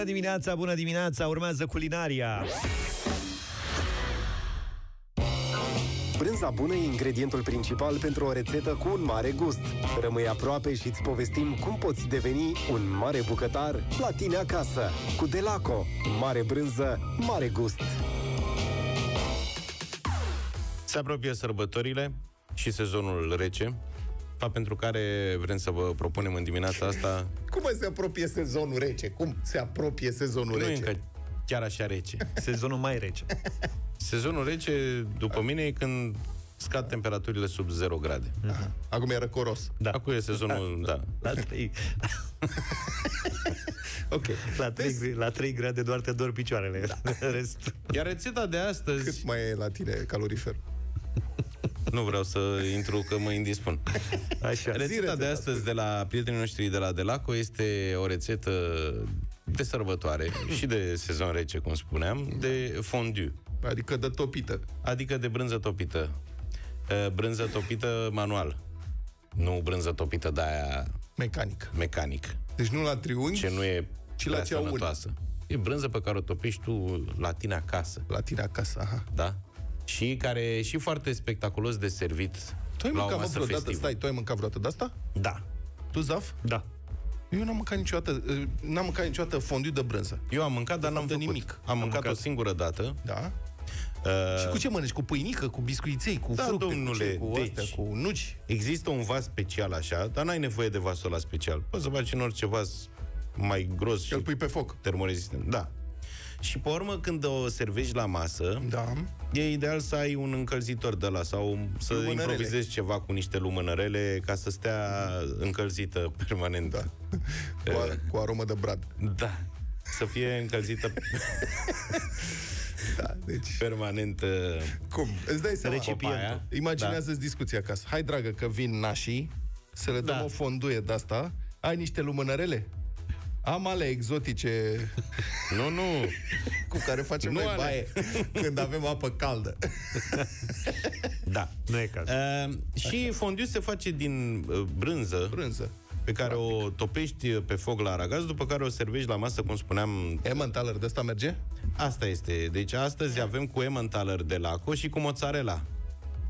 Bună dimineața, bună dimineața, urmează culinaria. Brânza bună e ingredientul principal pentru o rețetă cu un mare gust. Rămâi aproape și îți povestim cum poți deveni un mare bucătar la tine acasă. Cu Delaco. Mare brânză, mare gust. Se apropie sărbătorile și sezonul rece, fapt pentru care vrem să vă propunem în dimineața asta... Cum se apropie sezonul rece? Cum se apropie sezonul Nu e rece? încă chiar așa rece. Sezonul mai rece. Sezonul rece, după mine, e când scad temperaturile sub 0 grade. Aha. Acum e răcoros. Da. Acum e sezonul, da. La 3, Ok. la 3, la 3 grade doar te dor picioarele. Da. Rest. Iar rețeta de astăzi... Cât mai e la tine calorifer? Nu vreau să intru că mă indispun. Așa. Rețeta de astăzi de la prietenii noștri de la Delaco este o rețetă de sărbătoare și de sezon rece, cum spuneam, de fondue, Adică de topită. adică de brânză topită. Uh, Brânză topită manual, nu brânză topită de aia Mecanic. mecanic, Deci nu la triunghi, ce nu e Ci la prea cea ună. sănătoasă. E brânză pe care o topești tu la tine acasă, la tine acasă. Aha. da? Și care e și foarte spectaculos de servit Tu ai la o mâncat mă, masă vreodată, festivă. stai, tu ai mâncat vreodată de asta? Da. Tu, Zaf? Da. Eu n-am mâncat niciodată, uh, n-am mâncat niciodată fondiu de brânză. Eu am mâncat, dar n-am de făcut. nimic. Am, mâncat, mâncat. o singură dată. Da? Uh, Și cu ce mănânci? Cu pâinică, cu biscuiței, cu Da, fructe, domnule, cu, ce? cu deci- astea, cu nuci? Există un vas special așa, dar n-ai nevoie de vasul ăla special. Poți să faci în orice vas mai gros și Îl pui pe foc. termorezistent. Da. Și pe urmă, când o servești la masă, Da. e ideal să ai un încălzitor de la sau să Lumânărele. improvizezi ceva cu niște lumânărele ca să stea încălzită permanent. Da. Cu, a, cu aromă de brad. da. Să fie încălzită Da, deci... permanent. uh, Cum? Îți dai seama? Recipientul. Aia? Imaginează-ți discuția acasă. Hai, dragă, că vin nașii să le dăm Da. o fonduie de asta. Ai niște lumânărele? Am ale exotice Nu, nu. cu care facem Nu noi ale. baie când avem apă caldă. Da. Nu e caz. Uh, și fondiu se face din uh, brânză, Brânză. pe care o topești pe foc la aragaz, după care o servești la masă, cum spuneam. Emmentaler de asta merge? Asta este. Deci astăzi avem cu Emmentaler de laco și cu mozzarella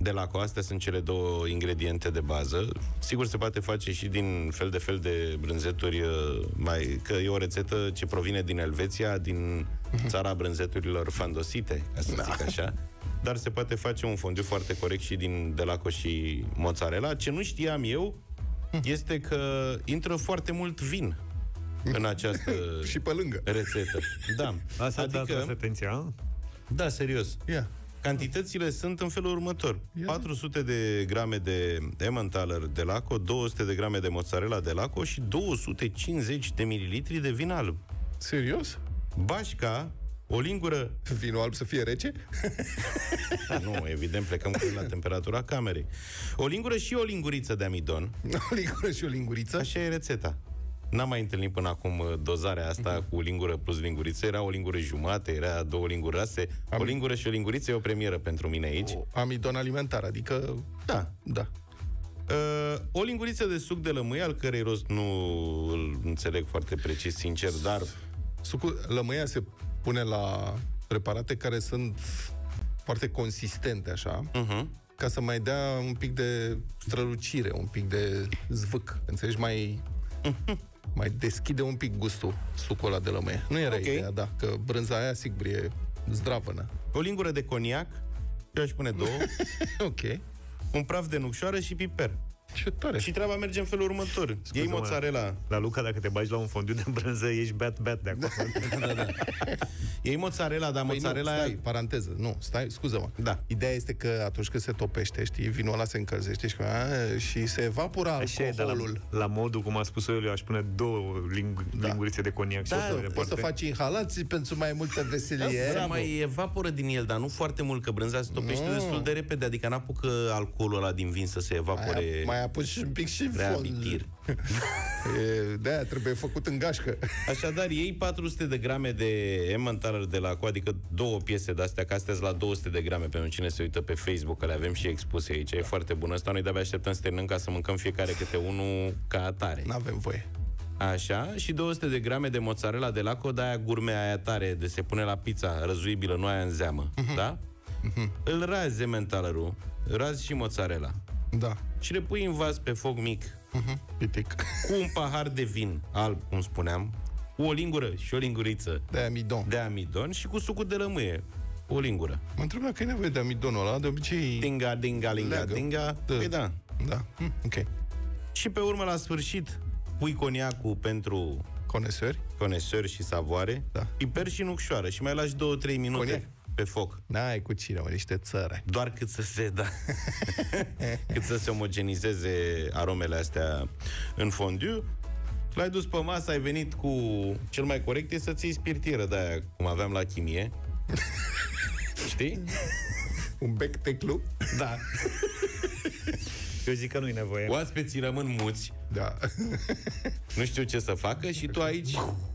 de laco. Astea sunt cele două ingrediente de bază. Sigur se poate face și din fel de fel de brânzeturi, uh, mai, că e o rețetă ce provine din Elveția, din țara brânzeturilor fandosite, ca să zic așa. Dar se poate face un fondiu foarte corect și din delaco și mozzarella. Ce nu știam eu este că intră foarte mult vin în această Și pe lângă. rețetă. Da. Asta adică... adică, atenția. a? da, serios. Ia. Cantitățile sunt în felul următor. 400 de grame de Emmentaler de Laco, 200 de grame de mozzarella de Laco și 250 de mililitri de vin alb. Serios? Bașca, o lingură... Vinul alb să fie rece? Nu, evident, plecăm cu el la temperatura camerei. O lingură și o linguriță de amidon. o lingură și o linguriță? Așa e rețeta. N-am mai întâlnit până acum uh, dozarea asta cu lingură plus linguriță. Era o lingură jumate, era două linguri rase. O lingură și o linguriță e o premieră pentru mine aici. O amidon alimentar, adică... Da. Da. Uh, o linguriță de suc de lămâie, al cărei rost nu îl înțeleg foarte precis, sincer, dar Sucul, lămâia se pune la preparate care sunt foarte consistente, așa, uh-huh. ca să mai dea un pic de strălucire, un pic de zvâc. Înțelegi? Mai, mai deschide un pic gustul sucul ăla de lămâie. Nu era Ok. ideea, da, că brânza aia, sigur, e zdravănă. o lingură de coniac, eu aș pune două, ok. un praf de nucșoară și piper. Ce tare. Și treaba merge în felul următor. Iei Scuze-mă, mozzarella, La Luca, dacă te bagi la un fondiu de brânză, ești bat-bat de acolo. iei mozzarella, dar Păi mozzarella nu, aia... stai, paranteză, nu, stai, scuză-mă. Da. Ideea este că atunci când se topește, știi, vinul ăla se încălzește și, a, și se evapora Așa e, de la, alcoolul. la modul, cum a spus eu, eu aș pune două ling- Da. lingurițe de coniac și Da, așa mai Poți departe. să faci inhalații pentru mai multă veselie. Se mai evaporă din el, dar nu foarte mult, că brânza se topește Nu. destul de repede, adică n-apucă alcoolul ăla din vin să se evapore mai, mai apus și un pic și fond. Reamintir. E, de-aia trebuie făcut în gașcă. Așadar, iei 400 de grame de Emmentaler de la adică două piese de astea, că astea sunt la 200 de grame pentru cine se uită pe Facebook, că le avem și expuse aici. E foarte bună asta. Noi de-abia așteptăm să terminăm ca să mâncăm fiecare câte unul ca atare. N-avem voie. Așa, și 200 de grame de mozzarella de laco, de aia gurme aia tare, de se pune la pizza răzuibilă, nu aia în zeamă, da? Îl razi emmentalerul, razi și mozzarella. Da. Și le pui în vas pe foc mic, Pitic. cu un pahar de vin alb, cum spuneam, cu o lingură și o linguriță De amidon. de amidon și cu sucul de lămâie. O lingură. Mă întreb dacă e nevoie de amidonul ăla, de obicei... Dinga, dinga, linga, Leagă. dinga. Da. Păi da. Da. Hm, ok. Și pe urmă, la sfârșit, pui coniacul pentru Conesori? conesori și savoare, Da. piper și nucșoară și mai lași 2-3 minute Coniac? Pe foc. N-ai cu cine, mă, niște țări. Doar cât să se, da, cât să se omogenizeze aromele astea în fondiu. L-ai dus pe masă, ai venit cu... Cel mai corect e să-ți iei spirtieră de aia, cum aveam la chimie. Știi? Un bec teclu? Da. Eu zic că nu-i nevoie. Oaspeții rămân muți, Da. nu știu ce să facă și tu aici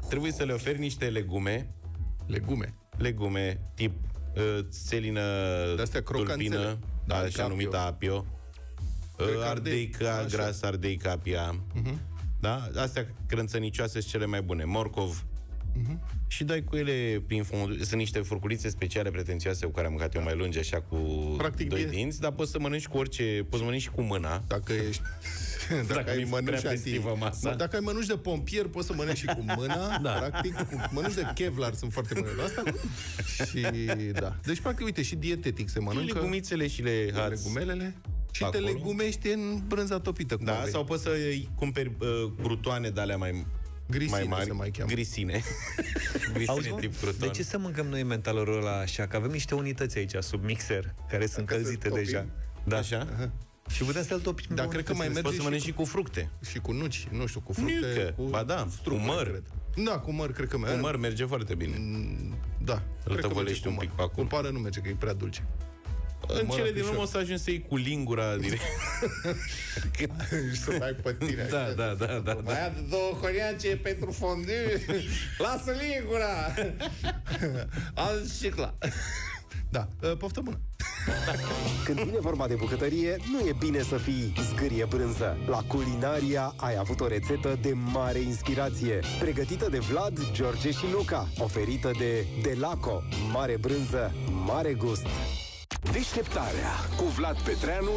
trebuie să le oferi niște legume, Legume. legume tip uh, țelină De-astea crocanțele. tulpină, Da, da, adică așa apio. numită apio, uh, Cred că ardeica ardei, așa. gras, ardeica apia, Mhm. da? Astea crânțănicioase sunt cele mai bune, morcov, Mhm. și dai cu ele prin fond. Sunt niște furculițe speciale pretențioase cu care am mâncat eu mai lungi, așa cu Practic, doi e- dinți, dar poți să mănânci cu orice, poți să mănânci și cu mâna. Dacă ești... Dacă, Dacă ai mi-e mănuși prea anti... festivă masa. Mă, Dacă ai mănuși de pompier, poți să mănânci și cu mâna. Da. Practic, cu mănuși de Kevlar sunt foarte bune la asta. Și da. Deci, practic, uite, și dietetic se Și mănâncă. legumițele și le hați. legumelele. Și te Acolo. legumești în brânza topită. Cum Da, vrei. sau poți să îi cumperi uh, crutoane de alea mai Grisine mai mari. se mai cheamă. Grisine. Grisine Auzi, mă, tip cruton. de ce să mâncăm noi mentalul ăla așa? Că avem niște unități aici sub mixer, care sunt Dacă încălzite să topim. deja. Da, așa? Și putem să-l topim. Dar pe cred că mai unitățile. merge Poți să și mănânci cu, și cu fructe. și cu nuci, nu știu, cu fructe, Niucă. cu Ba da, struguri, cu măr. Cred. Da, cu măr, cred că Cu merge. măr merge foarte bine. Da. cred că tăvălești merge cu un pic măr. pe acolo. Cu pară nu merge, că e prea dulce. În măr cele din afișat. urmă o să ajungi să iei cu lingura direct. Și să mai pe tine. da, da, da, da, da. Mai ia două coniace pentru fondiu. Lasă lingura. Alți cicla. Da, uh, poftă bună. Când vine vorba de bucătărie, nu e bine să fii zgârie brânză. La Culinaria ai avut o rețetă de mare inspirație, pregătită de Vlad, George și Luca, oferită de Delaco, mare brânză, mare gust. Deșteptarea cu Vlad Petreanu